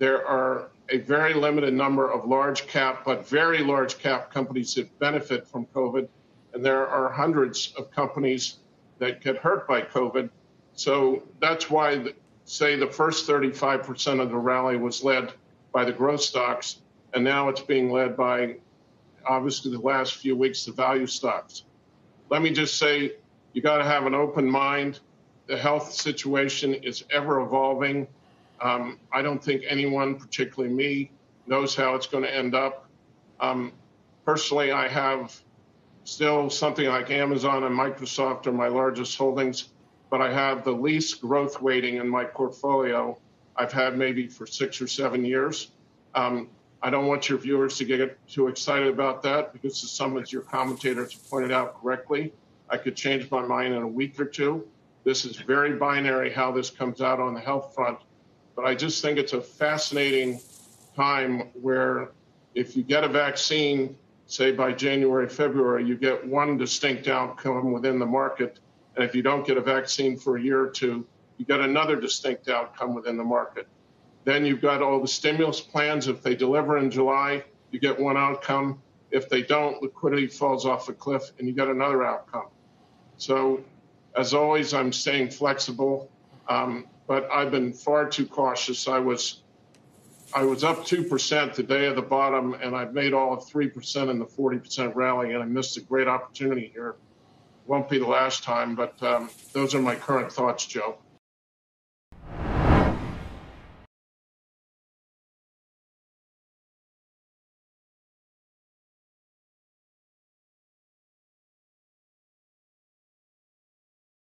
there are a very limited number of large cap, but very large cap companies that benefit from COVID. And there are hundreds of companies that get hurt by COVID. So that's why, say, the first 35% of the rally was led by the growth stocks, and now it's being led by, obviously, the last few weeks, the value stocks. Let me just say, you got to have an open mind. The health situation is ever evolving. Um, I don't think anyone, particularly me, knows how it's going to end up. Um, personally, I have still something like Amazon and Microsoft are my largest holdings, but I have the least growth weighting in my portfolio I've had maybe for six or seven years. Um, I don't want your viewers to get too excited about that because, as some of your commentators pointed out correctly, I could change my mind in a week or two. This is very binary how this comes out on the health front. But I just think it's a fascinating time where if you get a vaccine, say by January, February, you get one distinct outcome within the market. And if you don't get a vaccine for a year or two, you get another distinct outcome within the market. Then you've got all the stimulus plans. If they deliver in July, you get one outcome. If they don't, liquidity falls off a cliff and you get another outcome. So, as always, I'm staying flexible, um, but I've been far too cautious. I was I was up 2% the day of the bottom, and I've made all of 3% in the 40% rally, and I missed a great opportunity here. Won't be the last time, but um, those are my current thoughts, Joe.